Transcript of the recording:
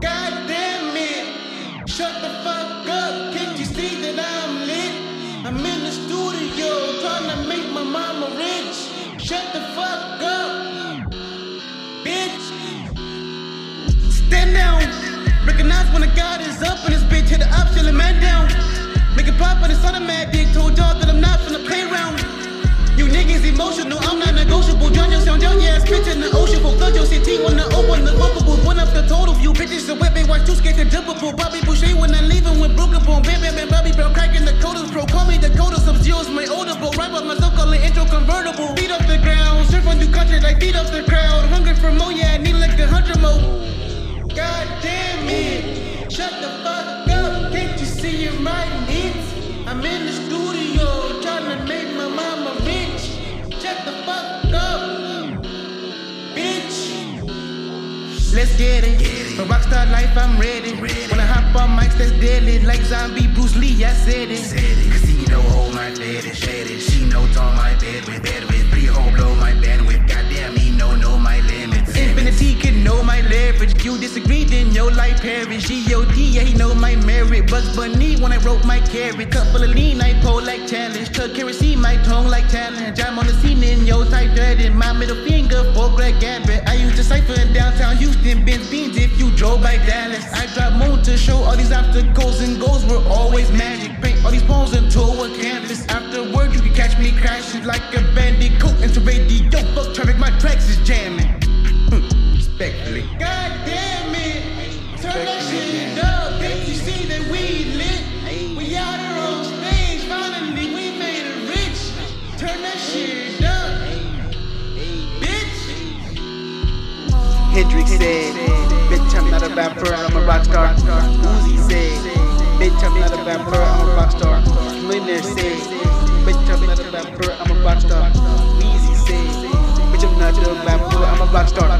God damn it. Shut the fuck up. Can't you see that I'm lit? I'm in the studio make my mama rich. Shut the fuck up. Bitch. Stand down. Recognize when the God is up and this bitch hit the up, chill man down. Beat up the crowd. Hungry for more, yeah, I need like a hundred more. God damn it, shut the fuck up. Can't you see you're writing hits? I'm in the studio trying to make my mama rich. Shut the fuck up, bitch. Let's get it. For rockstar life, I'm ready. When I hop on mics, that's deadly. Like zombie Bruce Lee, I said it. Cause he know hold my daddy, shaded. She knows on my bed with bed You disagree, then your life perish. G.O.D. Yeah, he know my merit. Bugs Bunny when I wrote my carrot. Cup full of lean, I pull like challenge. Tuck kerosene, my tongue like challenge. I'm on the scene in your tight dreaded. My middle finger for Greg Abbott. I used to cipher in downtown Houston. Benz beans if you drove by Dallas. I drop moon to show all these obstacles and goals were always magic. Paint all these poems into a canvas. Afterward, you can catch me crashing like a Hendrix said, Bitch, I'm not a vampire, I'm a rock star. Uzi said, Bitch, I'm not a vampire, I'm a rock star. Millionaire said, Bitch, I'm not a vampire, I'm a rock star. Weezy said, Bitch, I'm not a vampire, I'm a rock star.